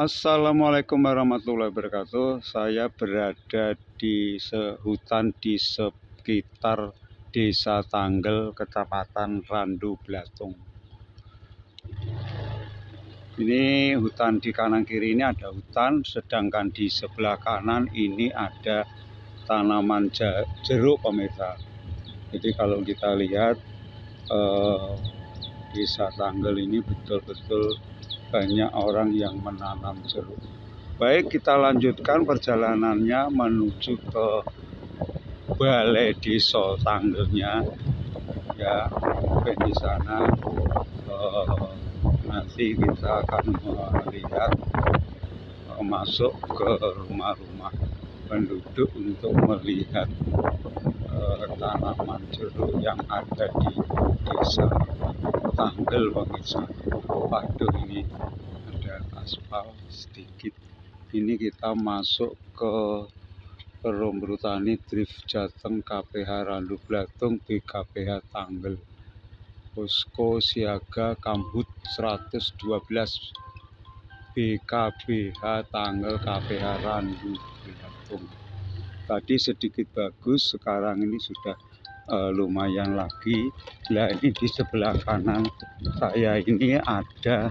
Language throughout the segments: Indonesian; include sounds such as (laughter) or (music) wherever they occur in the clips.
Assalamualaikum warahmatullahi wabarakatuh. Saya berada di hutan di sekitar Desa Tanggel, Kecamatan Randu Blatung. Ini hutan di kanan kiri ini ada hutan, sedangkan di sebelah kanan ini ada tanaman jeruk pemirsa. Jadi kalau kita lihat eh, Desa Tanggel ini betul-betul banyak orang yang menanam jeruk. Baik, kita lanjutkan perjalanannya menuju ke Balai Desa Tanggelnya. Ya, mungkin di sana eh, nanti kita akan melihat eh, masuk ke rumah-rumah penduduk untuk melihat eh, tanaman jeruk yang ada di desa Tanggel pemirsa. Waduh ini ada aspal sedikit. Ini kita masuk ke Perum Brutani Drift Jateng KPH Randu Blatung BKPH Tanggel. Posko Siaga Kambut 112 BKBH Tanggel KPH Randu Blatung. Tadi sedikit bagus, sekarang ini sudah uh, lumayan lagi. Nah ini di sebelah kanan saya ini ada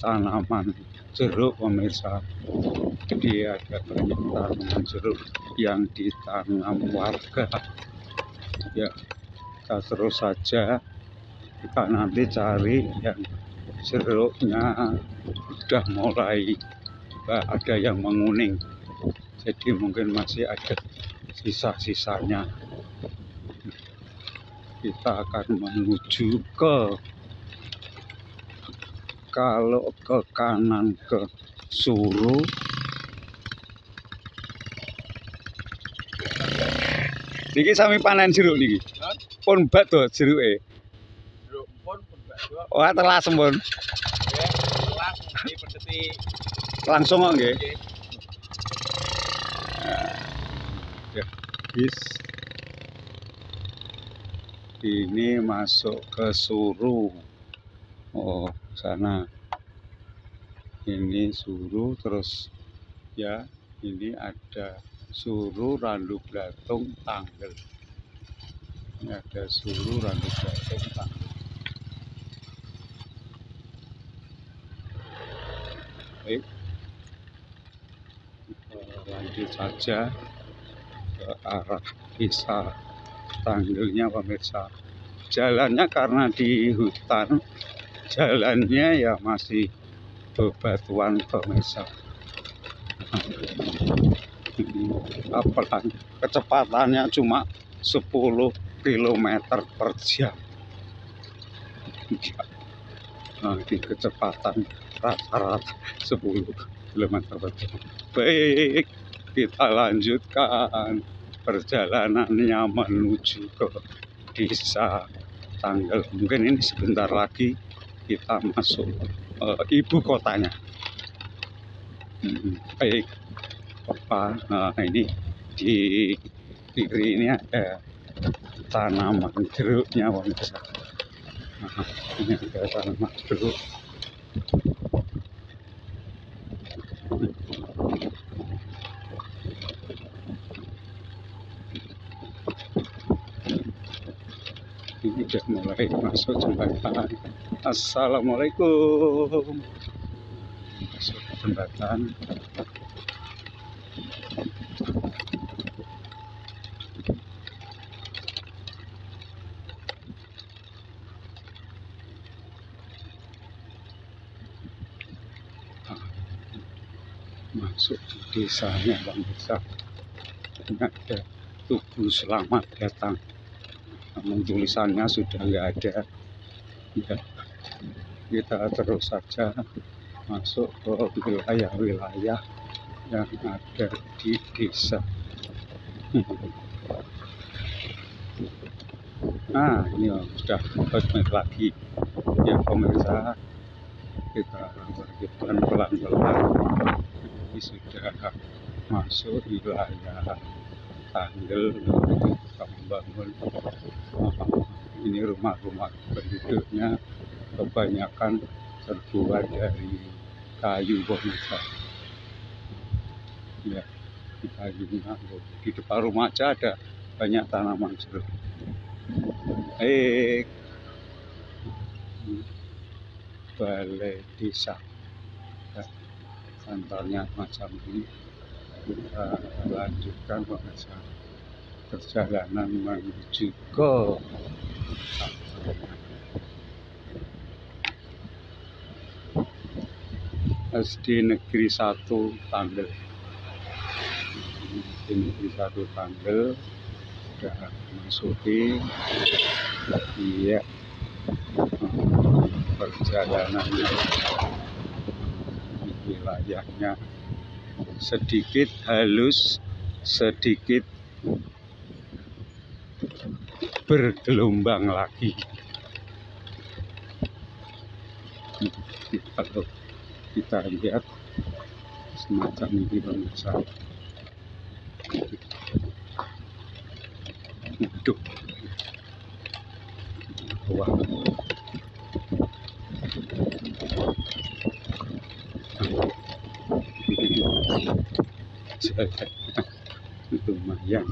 tanaman jeruk pemirsa. Jadi ada banyak tanaman jeruk yang ditanam warga. Ya, kita terus saja kita nanti cari yang jeruknya sudah mulai ada yang menguning. Jadi mungkin masih ada sisa-sisanya kita akan menuju ke kalau ke kanan ke Suru Niki sami panen jeruk niki. Pun bat to jeruke. Jeruk pun pun bat. Wah, telas pun. Langsung kok nggih. Ya, bis ini masuk ke Suru. Oh sana. Ini Suru terus ya ini ada Suru Randu Blatung Tanggel. Ini ada Suru Randu Blatung Tanggel. Baik. Lanjut saja ke arah desa tanggalnya pemirsa. Jalannya karena di hutan jalannya ya masih bebatuan pemirsa. Apalagi kecepatannya cuma 10 km per jam. Nah, di kecepatan rata-rata 10 km per jam. Baik kita lanjutkan perjalanannya menuju ke desa tanggal. Mungkin ini sebentar lagi kita masuk uh, ibu kotanya. Hmm, baik. Apa nah ini di kiri ini ada tanaman jeruknya pemirsa nah, ini ada tanaman jeruk ini sudah mulai masuk jembatan Assalamualaikum. Masuk jembatan masuk di desanya Bang Desa ini ada tubuh selamat datang namun tulisannya sudah nggak ada. Ya kita terus saja masuk ke wilayah-wilayah yang ada di desa. Nah ini sudah menit lagi. Ya pemirsa kita lanjutkan pelan-pelan. Ini sudah masuk wilayah Tanggel kita membangun ini rumah-rumah penduduknya kebanyakan terbuat dari kayu pemirsa ya kita ini di depan rumah aja ada banyak tanaman jeruk. Eh balai desa. Ya, kantornya macam ini. Kita lanjutkan pemirsa perjalanan menuju ke SD Negeri 1 Tanggel. SD Negeri 1 Tanggel sudah masuki iya perjalanannya. Wilayahnya sedikit halus sedikit bergelombang lagi. Kalau kita lihat semacam ini pemirsa hidup. Wah. Lumayan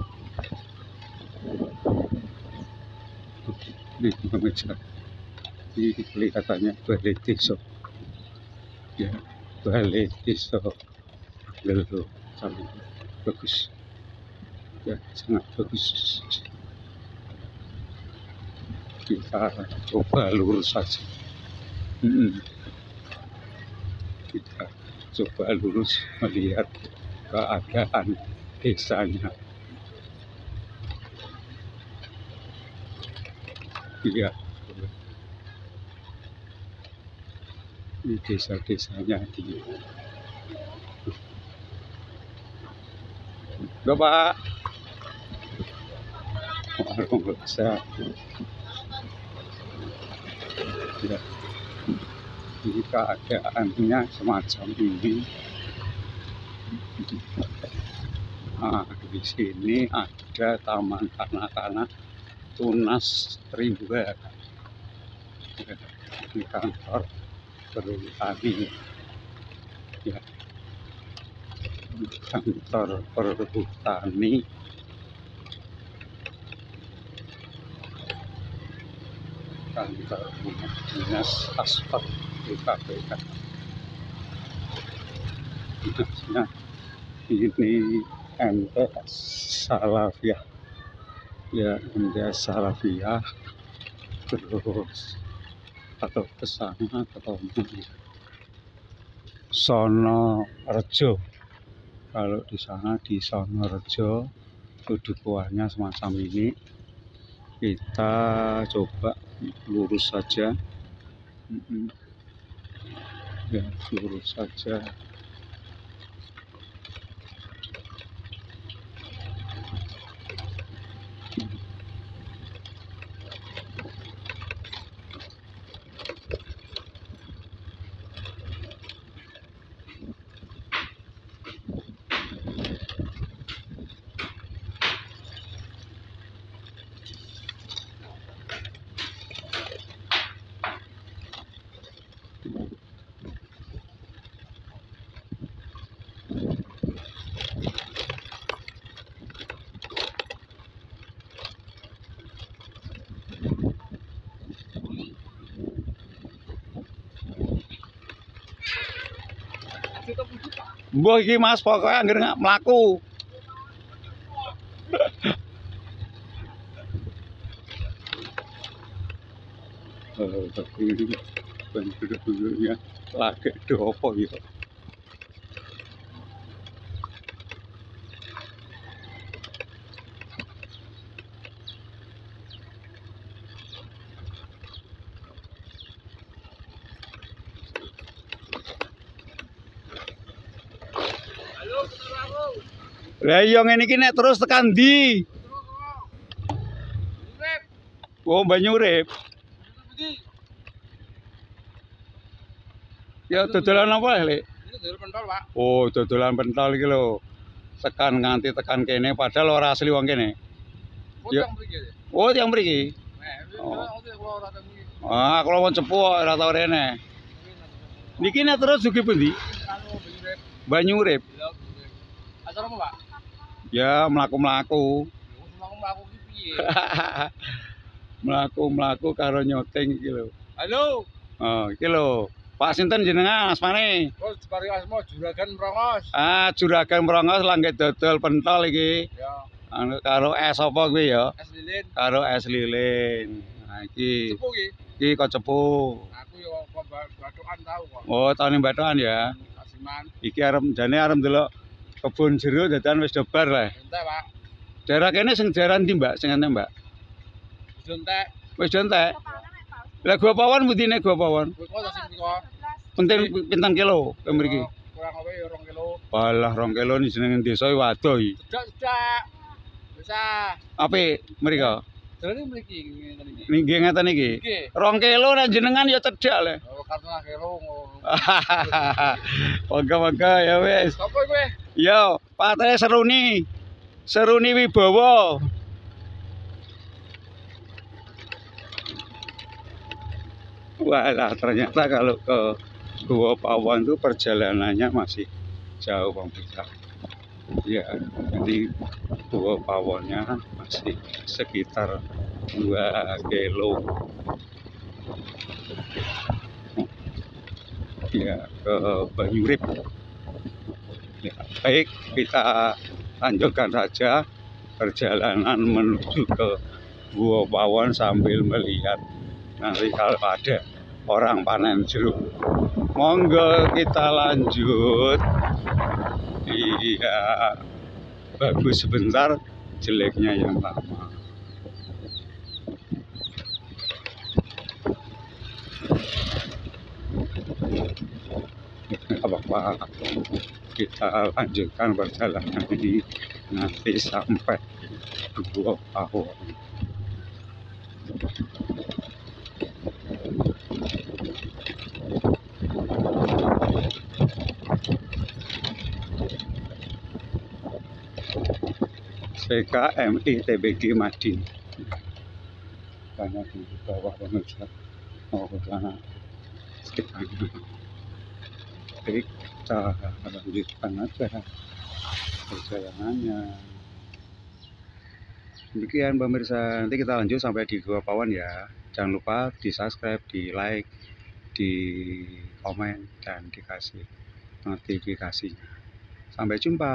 ini pemirsa ini kelihatannya balai desa ya balai desa Gelo sangat bagus ya sangat bagus kita coba lurus saja hmm. kita coba lurus melihat keadaan desanya iya. Di desa-desanya di Bapak warung bakso ya ini keadaannya semacam ini. Nah, di sini ada taman kanak-kanak tunas ribuan di kantor perhutani ya. Kantor perhutani kantor dinas aspal BKPK dinasnya ini MTS Salafiyah ya MTS Salafiyah terus atau ke sana atau Sono Rejo. Kalau di sana di Sono Rejo kedukuannya semacam ini. Kita coba lurus saja. Ya lurus saja Mbah iki Mas pokoke anggere nggak mlaku. Oh, tapi ini lagi do apa ya? Lah iya ngene iki nek terus tekan ndi? Oh, banyu urip. Ya dodolan apa, Lek? Ini dodol pentol, Pak. Oh, dodolan pentol iki lho. Tekan nganti tekan kene padahal ora asli wong kene. Oh, yang mriki. Oh, yang mriki. Oh. mriki. Ah, kalau wong cepu ora tau rene. Niki nek terus dugi pundi? Banyu rep. Banyu urip. Acara apa, Pak? Ya mlaku-mlaku. Aku (laughs) mlaku ki piye? Mlaku-mlaku karo nyoteng iki lho. Halo. Oh, iki lho. Pak sinten jenengan asmane? Oh, Pari Asmo Juragan Merongos. Ah, juragan Merongos langge dodol pentol iki. Ya, Anu karo es apa kuwi ya? es lilin. Karo es lilin. Nah, iki Cepu ki. iki kok cepu. Aku yo kok ba- batukan tahu kok. Oh, tahun batuan ya. Kasiman. Iki arep jane arep delok kebun jeruk dadan wis dobar lah. Entek, Pak. Daerah kene sing daerah ndi, Mbak? Sing ene, Mbak? Wis entek. Wis entek. Lah gua pawon mudine gua pawon. Penting pinten kilo mriki? Kurang apa ya 2 kilo. Walah 2 kilo ni jenenge desa waduh iki. Cedak, cedak. Bisa. Apik mriko? Jalan mriki ngene iki. Nggih ngeten iki. 2 kilo nek jenengan ya cedhak le. Oh. (laughs) Moga-moga ya wis. Sopo kowe? Yo, Patre Seruni. Seruni Wibowo. Walah, ternyata kalau ke Gua Pawon itu perjalanannya masih jauh pemirsa. Ya, jadi Gua Pawonnya masih sekitar 2 kilo. Ya, ke Banyurip. Ya, baik, kita lanjutkan saja perjalanan menuju ke Gua Pawon sambil melihat nanti kalau ada orang panen jeruk. Monggo kita lanjut. Iya, bagus sebentar, jeleknya yang lama. apa-apa. Kita lanjutkan perjalanan ini nanti sampai dua tahun CKMI TBG Madin karena di bawah pemirsa mau ke sana Baik, kita lanjutkan aja perjalanannya. Demikian pemirsa, nanti kita lanjut sampai di Gua Pawon ya. Jangan lupa di subscribe, di like, di komen, dan dikasih notifikasinya. Sampai jumpa.